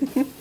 Mm-hmm.